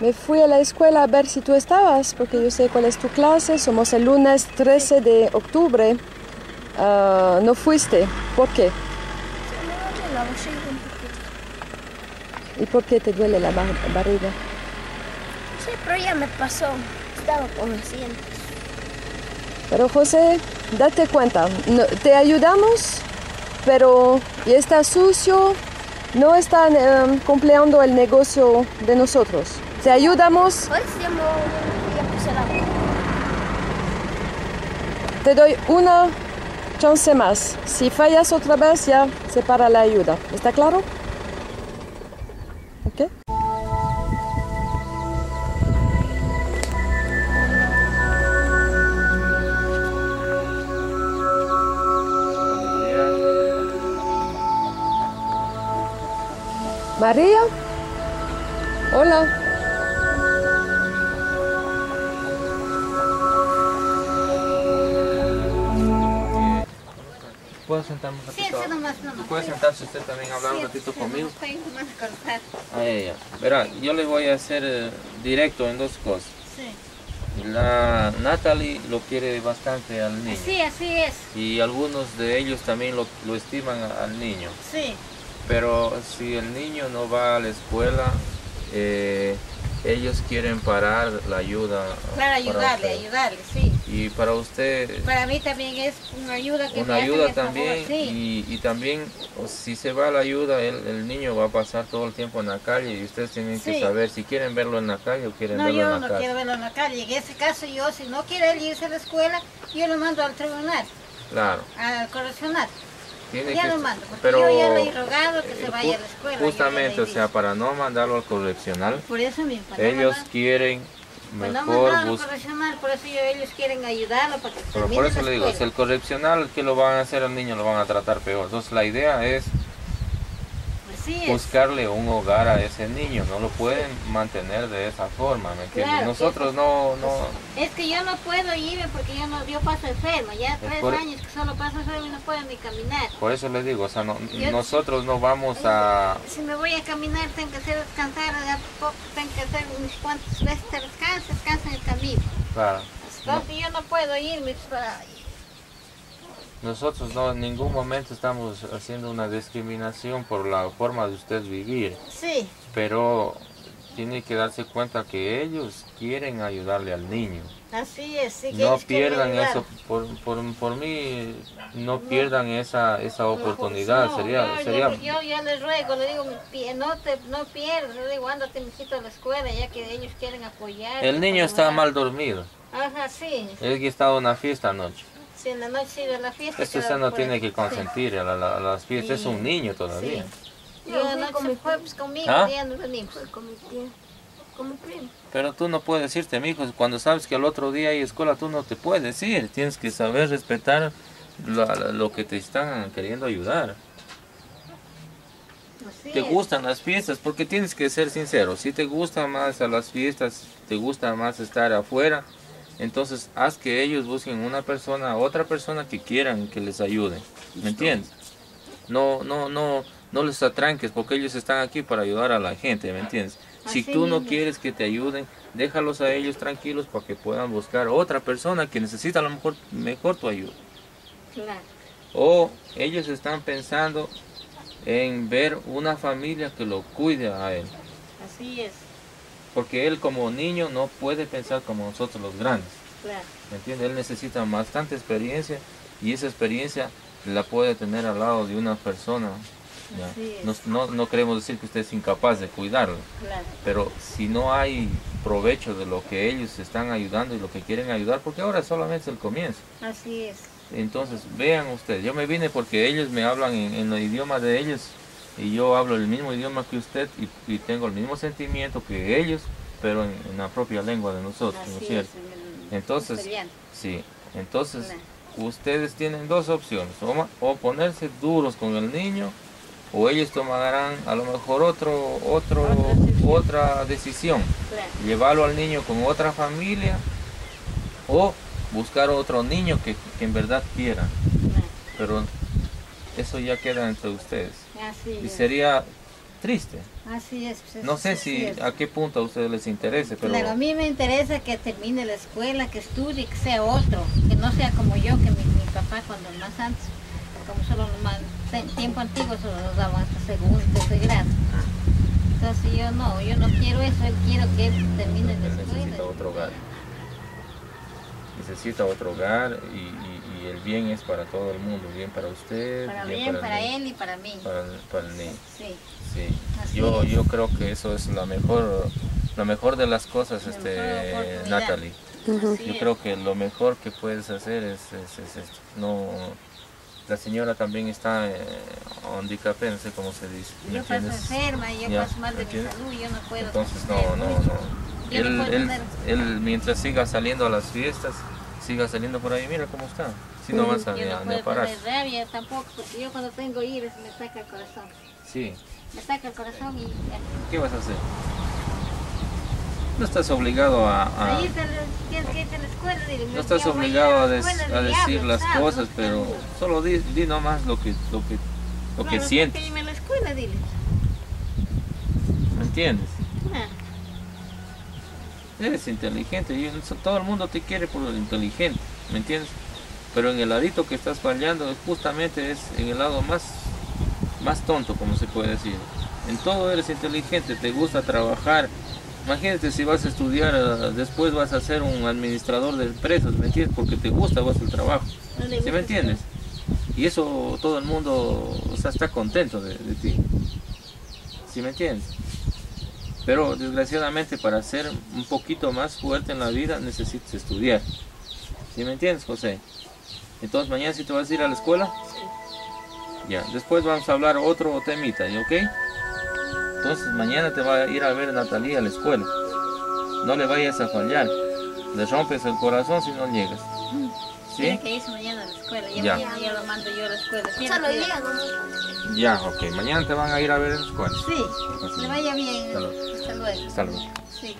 Me fui a la escuela a ver si tú estabas, porque yo sé cuál es tu clase. Somos el lunes 13 de octubre. Ah, no fuiste. ¿Por qué? ¿Y por qué te duele la bar- barriga? Sí, pero ya me pasó. Estaba conociendo. Pero José, date cuenta, no- te ayudamos, pero ya está sucio, no están em, cumpliendo el negocio de nosotros. Te ayudamos, te doy una chance más. Si fallas otra vez, ya se para la ayuda. ¿Está claro? ¿Ok? María. Hola. ¿Puedo sentarme un ratito? Siéntese nomás, nomás. ¿Puede sentarse usted también a hablar un ratito conmigo? nomás a ella. Verá, yo le voy a hacer eh, directo en dos cosas. Sí. La Natalie lo quiere bastante al niño. Sí, así es. Y algunos de ellos también lo, lo estiman al niño. Sí. Pero si el niño no va a la escuela, eh, ellos quieren parar la ayuda. Claro, para ayudarle, ayudarle, sí. Y para usted Para mí también es una ayuda que una me ayuda el favor, también sí. y, y también si se va la ayuda el, el niño va a pasar todo el tiempo en la calle y ustedes tienen que Sí. saber si quieren verlo en la calle o quieren No, verlo yo en la no casa. quiero verlo en la calle. En ese caso, yo, si no quiere él irse a la escuela, yo lo mando al tribunal, Claro, al correccional. tiene Ya que lo mando, pero yo ya le he rogado que se eh, vaya a la escuela. yo Justamente, o sea, para no mandarlo al correccional, Por eso mismo. no ellos mandar- quieren para no al buscar. correccional, por eso ellos quieren ayudarlo para que Pero por eso le digo, si el correccional que lo van a hacer al niño lo van a tratar peor. Entonces la idea es Así es. buscarle un hogar a ese niño, no lo pueden mantener de esa forma, ¿me entiendes? Claro, Nosotros no, no, Es que yo no puedo irme porque yo no yo paso enferma, ya tres por- años que solo paso enferma y no puedo ni caminar. por eso le digo, o sea, no- Yo- nosotros no vamos a, Si me voy a caminar tengo que hacer descansar, de a poco tengo que hacer unas cuantas veces descanso, descanso en el camino. claro, Entonces yo no puedo irme para... nosotros no en ningún momento estamos haciendo una discriminación por la forma de usted vivir, Sí, pero tiene que darse cuenta que ellos quieren ayudarle al niño. así es. Sí, que No pierdan eso, por, por, por mí, no pierdan esa, esa oportunidad, No, sería, yo, sería, yo, yo ya les ruego, le digo, no te no pierdas, le digo, ándate mijito a la escuela, ya que ellos quieren apoyar. el niño está mal dormido, Ajá, sí. él que estaba en una fiesta anoche. Si en la noche sigue la fiesta. Esto usted no tiene ahí. que consentir a, la- la- a las fiestas, es un niño todavía. Sí. Yo anoche se fue pues, conmigo, ¿Ah? ya nos venimos. Con mi tía, con mi primo. Pero tú no puedes irte, mijo, cuando sabes que al otro día hay escuela, tú no te puedes ir, tienes que saber respetar la- la- lo que te están queriendo ayudar. Así te es. gustan las fiestas, porque tienes que ser sincero, si te gustan más a las fiestas, te gusta más estar afuera, entonces haz que ellos busquen una persona, otra persona que quieran que les ayude, ¿me entiendes? No, no, no, no les atranques porque ellos están aquí para ayudar a la gente, ¿me entiendes? Si Así tú no quieres que te ayuden, déjalos a ellos tranquilos para que puedan buscar otra persona que necesita a lo mejor mejor tu ayuda. Claro. O ellos están pensando en ver una familia que lo cuide a él. Así es. Porque él como niño no puede pensar como nosotros los grandes. Claro. ¿Me entiende? Él necesita bastante experiencia y esa experiencia la puede tener al lado de una persona. No, no, no queremos decir que usted es incapaz de cuidarlo, Claro. pero si no hay provecho de lo que ellos están ayudando y lo que quieren ayudar, porque ahora solamente es el comienzo. Así es. Entonces, vean ustedes, yo me vine porque ellos me hablan en, en el idioma de ellos y yo hablo el mismo idioma que usted y, y tengo el mismo sentimiento que ellos, pero en, en la propia lengua de nosotros, ¿no es cierto? el- Entonces, italiano. sí, entonces ustedes tienen dos opciones, o, o ponerse duros con el niño o ellos tomarán a lo mejor otro, otro, Otra decisión. otra decisión Claro. llevarlo al niño con otra familia o buscar otro niño que, que en verdad quiera. claro. Pero eso ya queda entre ustedes. Así Y es. sería triste. Así es. pues, No sé si a qué punto a ustedes les interese, pero Claro, a mí me interesa que termine la escuela, que estudie, que sea otro, que no sea como yo, que mi, mi papá cuando más antes, como solo más, en tiempo antiguo solo nos daban hasta segundo, tercer grado. Entonces yo no, yo no quiero eso, él quiero que termine la escuela. necesita otro hogar. Necesita otro hogar y, y- y el bien es para todo el mundo, bien para usted, Para bien bien, para, él y para mí. para el- para el niño. Sí, Sí. Así Yo, es. yo creo que eso es la mejor, la mejor de las cosas, La este. Natalie. Yo es. creo que lo mejor que puedes hacer es, es- es esto. No, la señora también está eh, handicapé, no sé cómo se dice. ¿me Yo paso entiendes? enferma, yo Ya, paso mal de mi salud, yo no puedo. Entonces no, no, no. Él, él, él mientras siga saliendo a las fiestas, siga saliendo por ahí, mira cómo está. Si no vas a, Yo no a puedo tener rabia tampoco, porque yo cuando tengo ira se me saca el corazón. Sí. Me saca el corazón y. ¿Qué vas a hacer? No estás obligado a, a- Ahí está, la- tienes que irte a la escuela. dile, no estás obligado a, des- decir las cosas, No pero solo di, di nomás lo que, lo que, lo que Claro, sientes, sáquenme a la escuela, dile. ¿me entiendes? Ah, Eres inteligente, y todo el mundo te quiere por lo inteligente, ¿me entiendes? Pero en el ladito que estás fallando, justamente es en el lado más, más tonto, como se puede decir. En todo eres inteligente, te gusta trabajar. Imagínate si vas a estudiar, eh, después vas a ser un administrador de empresas, ¿me entiendes? Porque te gusta vas el trabajo. no ¿Sí me entiendes? Y eso todo el mundo o sea, está contento de, de ti. ¿Sí me entiendes? Pero desgraciadamente para ser un poquito más fuerte en la vida necesitas estudiar. ¿Sí me entiendes, José? Entonces mañana si te vas a ir a la escuela. Ya, después vamos a hablar otro temita, ¿y ¿ok? Entonces mañana te va a ir a ver Natalia a la escuela. No le vayas a fallar. Le rompes el corazón si no llegas. ¿Sí? Tiene que irse mañana a la escuela. Ya, Ya. mañana ya lo mando yo a la escuela. Solo. Ya, ok. Mañana te van a ir a ver en la escuela. Sí, Así. le vaya bien. Hasta luego. Hasta luego. Hasta luego. Sí.